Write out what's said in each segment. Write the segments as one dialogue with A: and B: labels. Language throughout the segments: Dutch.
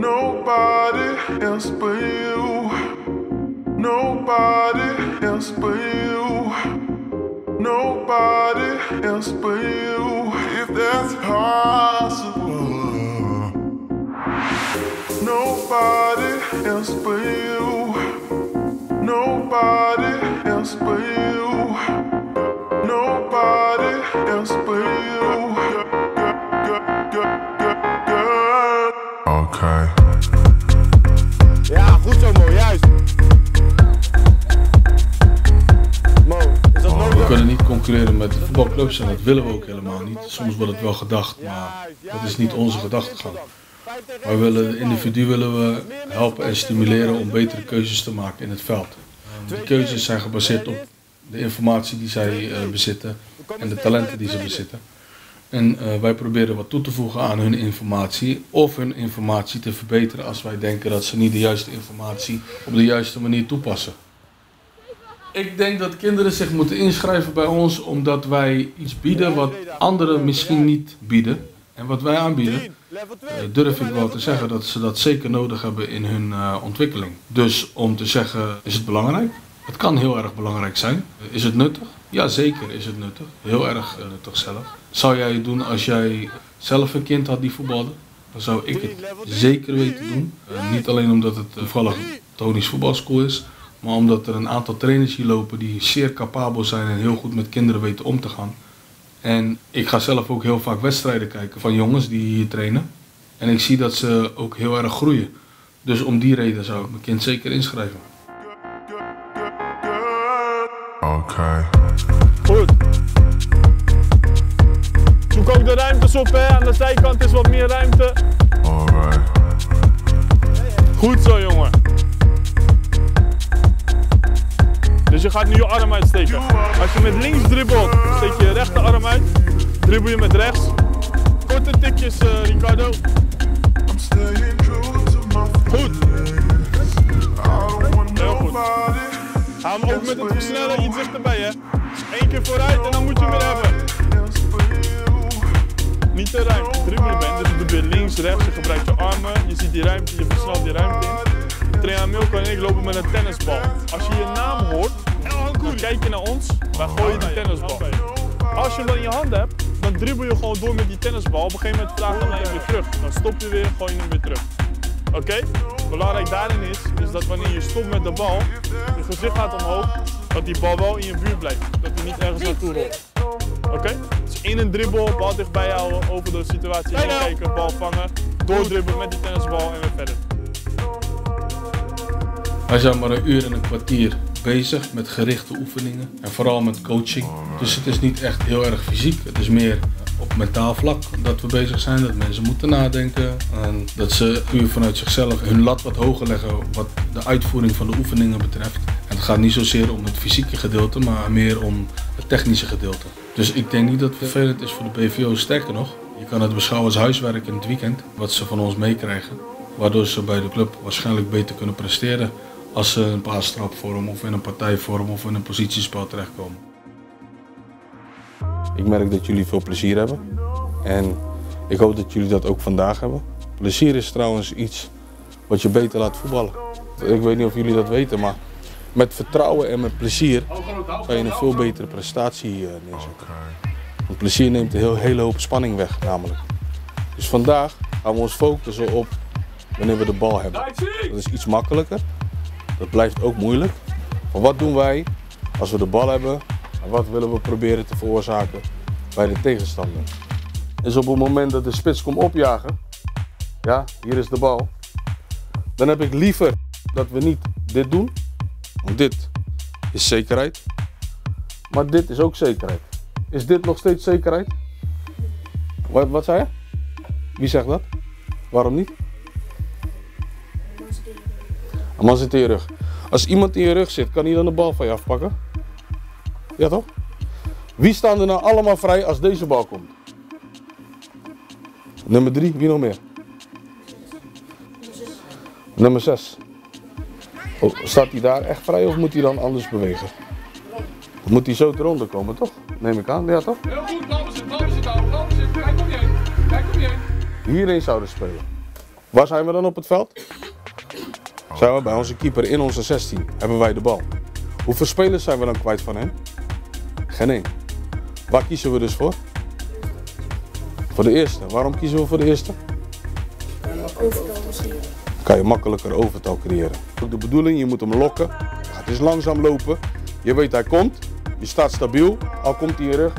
A: Nobody else but you. Nobody else but you. Nobody else but you. If that's possible. Nobody else but you. Nobody else but you. Nobody else but you.
B: Ja, goed zo Mo, juist. Mo, is dat
C: We kunnen niet concurreren met de voetbalclubs en dat willen we ook helemaal niet. Soms wordt het wel gedacht, maar dat is niet onze gedachtegang. Maar we willen, de individu willen we helpen en stimuleren om betere keuzes te maken in het veld. Die keuzes zijn gebaseerd op de informatie die zij eh, bezitten en de talenten die ze bezitten. En eh, wij proberen wat toe te voegen aan hun informatie of hun informatie te verbeteren als wij denken dat ze niet de juiste informatie op de juiste manier toepassen. Ik denk dat kinderen zich moeten inschrijven bij ons omdat wij iets bieden wat anderen misschien niet bieden. En wat wij aanbieden, eh,
B: 2.
C: durf ik wel te zeggen dat ze dat zeker nodig hebben in hun eh, ontwikkeling. Dus om te zeggen, is het belangrijk? Het kan heel erg belangrijk zijn. Is het nuttig? Ja, zeker is het nuttig. Heel erg eh, nuttig zelf. Zou jij het doen als jij zelf een kind had die voetbalde? Dan zou ik het zeker weten doen. Eh, niet alleen omdat het toevallig Tony's voetbalschool is, maar omdat er een aantal trainers hier lopen die zeer capabel zijn en heel goed met kinderen weten om te gaan. En ik ga zelf ook heel vaak wedstrijden kijken van jongens die hier trainen. En ik zie dat ze ook heel erg groeien. Dus om die reden zou ik mijn kind zeker inschrijven.
A: Okay.
B: Goed. Zoek ook de ruimtes op, hè. Aan de zijkant is wat meer ruimte.
A: Alright.
B: Goed zo, jongen. Dus je gaat nu je arm uitsteken. Als je met links dribbelt, steek je je rechterarm uit. Dribbel je met rechts. Korte tikjes, eh, Ricardo. Goed. Ga hem ook met het versnellen iets dichterbij, hè. Eén keer vooruit en dan moet je hem weer hebben. Niet te ruim. Dribbelen bent, dus je weer links, rechts, je gebruikt je armen. Je ziet die ruimte, je versnelt die ruimte in. Trainer Milko en ik lopen met een tennisbal. Als je je naam hoort, dan kijk je naar ons, wij gooien die tennisbal. Als je hem dan in je hand hebt, dan dribbel je gewoon door met die tennisbal. Op een gegeven moment vraagt hij hem weer terug. Dan stop je weer, gooi je hem weer terug. Oké? Belangrijk daarin is, is dat wanneer je stopt met de bal, je gezicht gaat omhoog, dat die bal wel in je buurt blijft. Dat hij niet ergens naartoe rolt. Oké? Dus in een dribbel, bal dichtbij houden, over de situatie heen kijken, bal vangen, doordribbelen met die tennisbal en weer verder.
C: Wij zijn maar een uur en een kwartier bezig met gerichte oefeningen en vooral met coaching. Dus het is niet echt heel erg fysiek. Het is meer op mentaal vlak dat we bezig zijn. Dat mensen moeten nadenken. En dat ze puur vanuit zichzelf hun lat wat hoger leggen wat de uitvoering van de oefeningen betreft. En het gaat niet zozeer om het fysieke gedeelte, maar meer om het technische gedeelte. Dus ik denk niet dat het vervelend is voor de BVO. Sterker nog, je kan het beschouwen als huiswerk in het weekend, wat ze van ons meekrijgen. Waardoor ze bij de club waarschijnlijk beter kunnen presteren als ze een paastrapvorm of in een partijvorm of in een positiespel terechtkomen.
D: Ik merk dat jullie veel plezier hebben. En ik hoop dat jullie dat ook vandaag hebben. Plezier is trouwens iets wat je beter laat voetballen. Ik weet niet of jullie dat weten, maar met vertrouwen en met plezier kan je een veel betere prestatie eh, neerzetten. Want plezier neemt een hele hoop spanning weg namelijk. Dus vandaag gaan we ons focussen op wanneer we de bal hebben. Dat is iets makkelijker. Dat blijft ook moeilijk. Maar wat doen wij als we de bal hebben en wat willen we proberen te veroorzaken bij de tegenstander? Is op het moment dat de spits komt opjagen, ja, hier is de bal, dan heb ik liever dat we niet dit doen, want dit is zekerheid, maar dit is ook zekerheid. Is dit nog steeds zekerheid? Wat, wat zei je? Wie zegt dat? Waarom niet? Een man zit in je rug. Als iemand in je rug zit, kan hij dan de bal van je afpakken? Ja toch? Wie staan er nou allemaal vrij als deze bal komt? Nummer 3, wie nog meer? Nummer 6. Oh, staat hij daar echt vrij of moet hij dan anders bewegen? Moet hij zo eronder komen, toch? Neem ik aan, ja toch?
E: Heel goed, balbezit, balbezit, balbezit. Hij komt niet heen. Hij komt niet heen.
D: Hierheen zouden spelen.
C: Waar zijn we dan op het veld? Zijn we bij onze keeper in onze 16. Hebben wij de bal. Hoeveel spelers zijn we dan kwijt van hem? Geen. Waar kiezen we dus voor? Voor de eerste. Waarom kiezen we voor de eerste? Kan je makkelijker overtal creëren. Ook de bedoeling, je moet hem lokken. Gaat eens langzaam lopen. Je weet hij komt. Je staat stabiel. Al komt hij in je rug.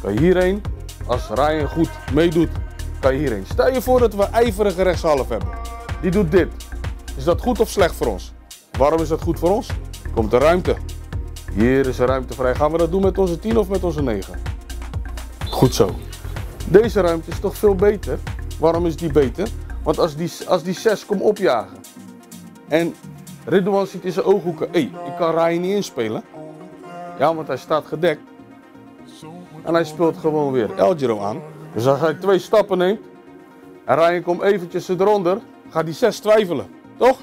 C: Kan je hierheen. Als Ryan goed meedoet, kan je hierheen. Stel je voor dat we ijverige rechtshalf hebben. Die doet dit. Is dat goed of slecht voor ons? Waarom is dat goed voor ons? Komt er ruimte. Hier is ruimte vrij. Gaan we dat doen met onze 10 of met onze 9? Goed zo. Deze ruimte is toch veel beter? Waarom is die beter? Want als die, als die 6 komt opjagen en Ridwan ziet in zijn ooghoeken, hé, ik kan Ryan niet inspelen. Ja, want hij staat gedekt. En hij speelt gewoon weer Elgiro aan. Dus als hij twee stappen neemt en Ryan komt eventjes eronder, gaat die 6 twijfelen. Toch?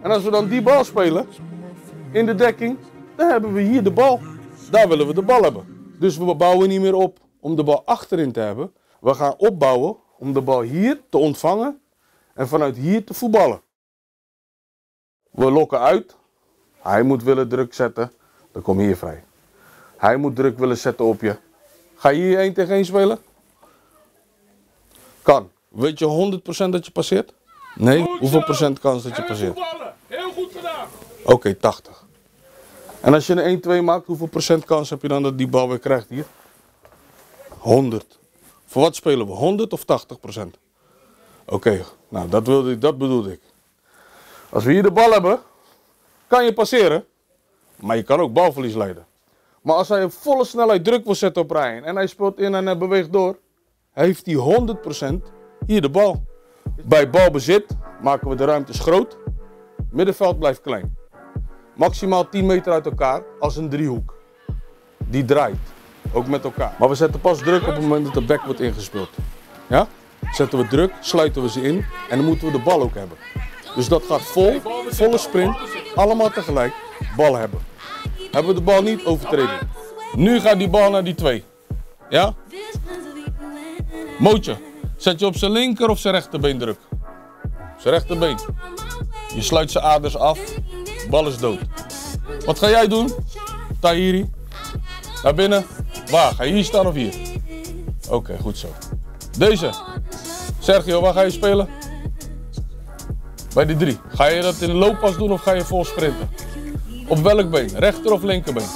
C: En als we dan die bal spelen in de dekking, dan hebben we hier de bal. Daar willen we de bal hebben. Dus we bouwen niet meer op om de bal achterin te hebben. We gaan opbouwen om de bal hier te ontvangen en vanuit hier te voetballen. We lokken uit. Hij moet willen druk zetten. Dan kom je hier vrij. Hij moet druk willen zetten op je. Ga je hier 1 tegen 1 spelen? Kan. Weet je 100% dat je passeert? Nee? Hoeveel procent kans dat je passeert?
B: Heel goed gedaan.
C: Oké, 80. En als je een 1-2 maakt, hoeveel procent kans heb je dan dat die bal weer krijgt hier? 100. Voor wat spelen we? 100 of 80 procent? Oké, nou dat, wilde dat bedoelde ik. Als we hier de bal hebben, kan je passeren, maar je kan ook balverlies leiden. Maar als hij op volle snelheid druk wil zetten op Ryan en hij speelt in en hij beweegt door, heeft hij 100% hier de bal. Bij balbezit maken we de ruimtes groot, middenveld blijft klein. Maximaal 10 meter uit elkaar als een driehoek. Die draait, ook met elkaar. Maar we zetten pas druk op het moment dat de back wordt ingespeeld. Ja? Zetten we druk, sluiten we ze in en dan moeten we de bal ook hebben. Dus dat gaat vol, volle sprint, allemaal tegelijk, bal hebben. Hebben we de bal niet, overtreden. Nu gaat die bal naar die twee. Ja? Mootje, zet je op zijn linker of zijn rechterbeen druk? Zijn rechterbeen. Je sluit zijn aders af, bal is dood. Wat ga jij doen? Tahiri. Naar binnen. Waar? Ga je hier staan of hier? Oké, goed zo. Deze. Sergio, waar ga je spelen? Bij die drie. Ga je dat in een looppas doen of ga je vol sprinten? Op welk been? Rechter of linkerbeen?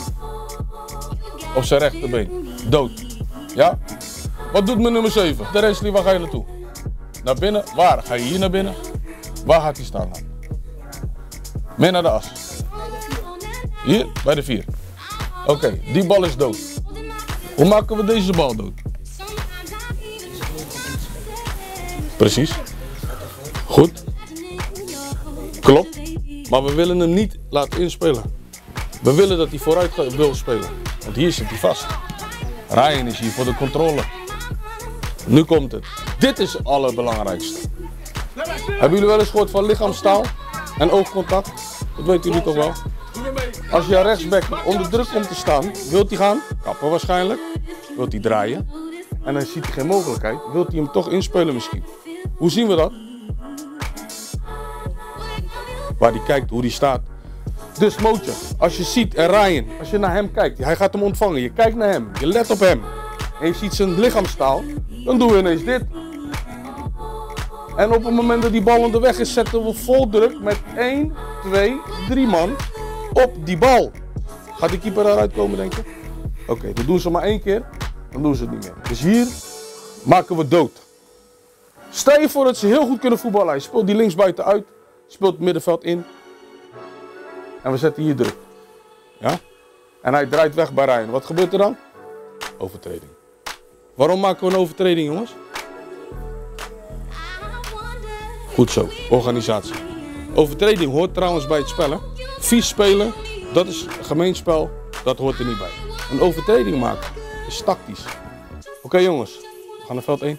C: Op zijn rechterbeen. Dood. Ja? Wat doet mijn nummer 7? De Resli, waar ga je naartoe? Naar binnen. Waar? Ga je hier naar binnen? Waar gaat hij staan? Meer naar de as. Hier? Bij de 4. Oké, die bal is dood. Hoe maken we deze bal dood? Precies. Goed. Klopt. Maar we willen hem niet laten inspelen. We willen dat hij vooruit wil spelen. Want hier zit hij vast. Ryan is hier voor de controle. Nu komt het. Dit is het allerbelangrijkste. Hebben jullie wel eens gehoord van lichaamstaal en oogcontact? Dat weten jullie toch wel? Als je rechtsback onder druk komt te staan, wilt hij gaan, kappen waarschijnlijk, wilt hij draaien. En dan ziet hij geen mogelijkheid, wilt hij hem toch inspelen misschien. Hoe zien we dat? Waar hij kijkt, hoe hij staat. Dus Mootje, als je ziet en Ryan, als je naar hem kijkt, hij gaat hem ontvangen. Je kijkt naar hem, je let op hem. En je ziet zijn lichaamstaal, dan doen we ineens dit. En op het moment dat die bal onderweg is, zetten we vol druk met 1, 2, 3 man op die bal. Gaat die keeper eruit komen, denk je? Oké, dan doen ze maar één keer, dan doen ze het niet meer. Dus hier maken we dood. Stel je voor dat ze heel goed kunnen voetballen. Hij speelt die linksbuiten uit, speelt het middenveld in. En we zetten hier druk. Ja? En hij draait weg bij Ryan. Wat gebeurt er dan? Overtreding. Waarom maken we een overtreding, jongens? Goed zo, organisatie. Overtreding hoort trouwens bij het spellen. Vies spelen, dat is gemeenspel, dat hoort er niet bij. Een overtreding maken is tactisch. Oké jongens, we gaan naar veld 1.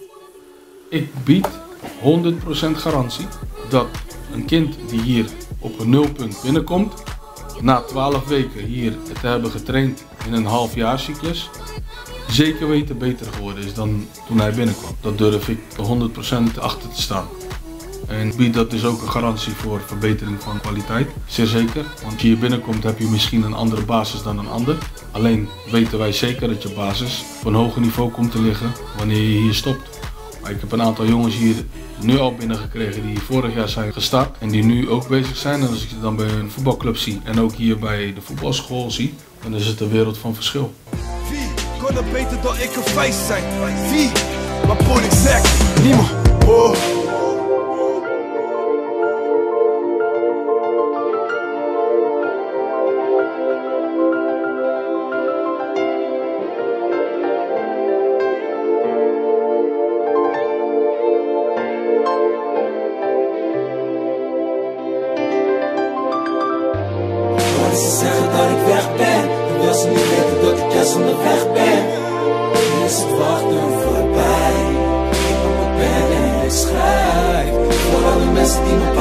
D: Ik bied 100% garantie dat een kind die hier op een nulpunt binnenkomt, na 12 weken hier te hebben getraind in een halfjaarcyclus, zeker weten beter geworden is dan toen hij binnenkwam. Dat durf ik 100% achter te staan.
C: En biedt dat dus ook een garantie voor verbetering van kwaliteit. Zeer zeker. Want je hier binnenkomt heb je misschien een andere basis dan een ander. Alleen weten wij zeker dat je basis op een hoger niveau komt te liggen wanneer je hier stopt. Maar ik heb een aantal jongens hier nu al binnengekregen die vorig jaar zijn gestart en die nu ook bezig zijn. En als ik ze dan bij een voetbalclub zie en ook hier bij de voetbalschool zie, dan is het een wereld van verschil.
F: Wie kon het beter dan ik een feest zijn? Wie? Maar ik niemand. Oh.
G: Palestino